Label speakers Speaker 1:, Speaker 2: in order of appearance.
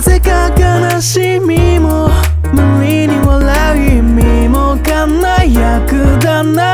Speaker 1: なぜか悲しみも無理に笑う意味も輝役だな。